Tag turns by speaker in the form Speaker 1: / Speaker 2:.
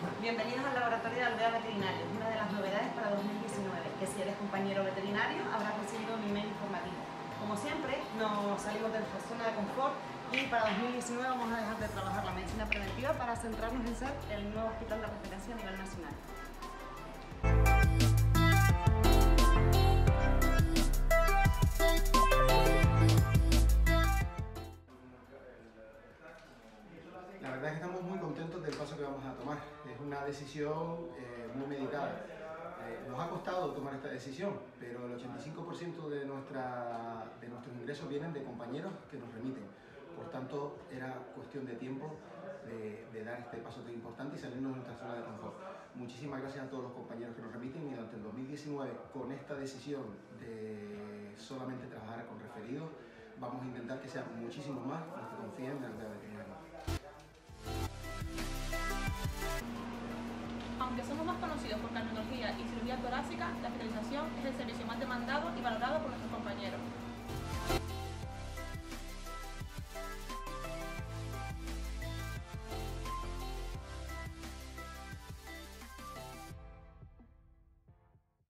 Speaker 1: Bienvenidos al Laboratorio de Aldea Veterinario, una de las novedades para 2019, que si eres compañero veterinario habrás recibido un email informativo. Como siempre, nos salimos de nuestra zona de confort y para 2019 vamos a dejar de trabajar la medicina preventiva para centrarnos en ser el nuevo hospital de referencia a nivel nacional.
Speaker 2: La verdad es que estamos muy contentos del paso que vamos a tomar. Es una decisión eh, muy meditada. Eh, nos ha costado tomar esta decisión, pero el 85% de, nuestra, de nuestros ingresos vienen de compañeros que nos remiten. Por tanto, era cuestión de tiempo de, dar este paso tan importante y salirnos de nuestra zona de confort. Muchísimas gracias a todos los compañeros que nos remiten y durante el 2019, con esta decisión de solamente trabajar con referidos, vamos a intentar que sean muchísimos más los que confíen en la
Speaker 3: la especialización es el servicio más demandado y valorado por nuestros.